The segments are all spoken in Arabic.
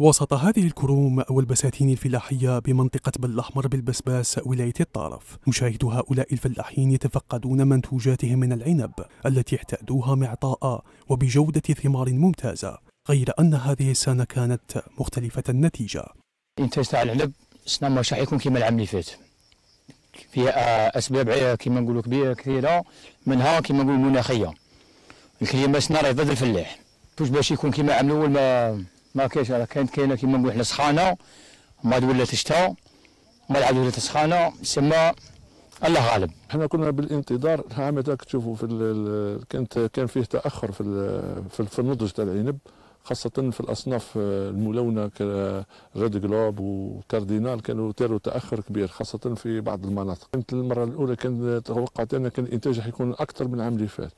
وسط هذه الكروم والبساتين الفلاحية بمنطقة بل الأحمر بالبسباس ولاية الطارف نشاهد هؤلاء الفلاحين يتفقدون منتوجاتهم من العنب التي اعتادوها معطاء وبجودة ثمار ممتازة غير أن هذه السنة كانت مختلفة النتيجة. الانتاج تاع العنب السنة مش راح يكون كما العام اللي فات. فيها أسباب كما نقولوا كبيرة كثيرة. منها كما نقولوا مناخيه الكليمة السنة راه يفضل الفلاح. توش باش يكون كما العام الأول ما ما كاينش راه كانت كاينة كما نقولوا حنا سخانة ما ولات شتاء ما عاد ولات سخانة سما الله غالب. إحنا كنا بالانتظار عام تشوفوا في كانت كان فيه تأخر في في النضج تاع العنب خاصة في الأصناف الملونة كريد جلوب وكاردينال كانوا تاروا تأخر كبير خاصة في بعض المناطق. كانت المرة الأولى كان توقعت أن كان الإنتاج حيكون أكثر من العام اللي فات.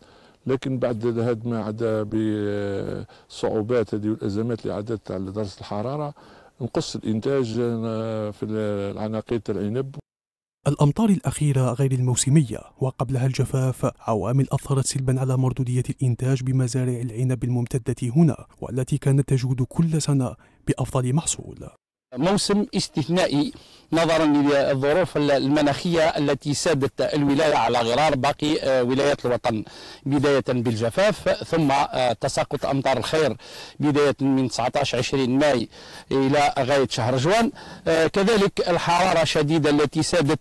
لكن بعد هذا ما عدا بالصعوبات هذه والأزمات اللي عادت على درجة الحرارة نقص الإنتاج في العناقيد العنب. الأمطار الأخيرة غير الموسمية وقبلها الجفاف. عوامل أثرت سلبا على مردودية الإنتاج بمزارع العنب الممتدة هنا والتي كانت تجود كل سنة بأفضل محصول. موسم استثنائي نظرا للظروف المناخية التي سادت الولاية على غرار باقي آه، ولايات الوطن. بداية بالجفاف ثم آه، تساقط أمطار الخير. بداية من 19-20 ماي إلى غاية شهر جوان. آه، كذلك الحرارة الشديدة التي سادت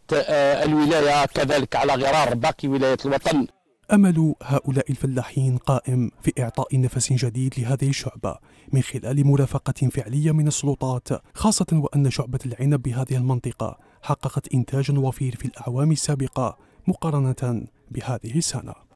الولاية كذلك على غرار باقي ولايات الوطن. أمل هؤلاء الفلاحين قائم في إعطاء نفس جديد لهذه الشعبة من خلال مرافقة فعلية من السلطات خاصة وأن شعبة العنب بهذه المنطقة حققت إنتاجا وفير في الأعوام السابقة مقارنة بهذه السنة.